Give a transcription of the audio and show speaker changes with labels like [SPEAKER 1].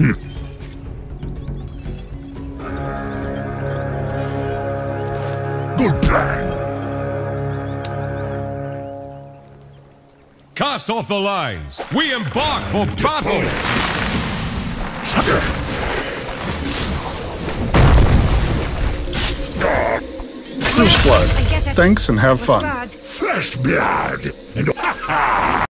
[SPEAKER 1] Hmm. Good plan.
[SPEAKER 2] Cast off the lines. We embark for battle. Sucker.
[SPEAKER 3] First blood. Thanks and have fun.
[SPEAKER 1] First blood.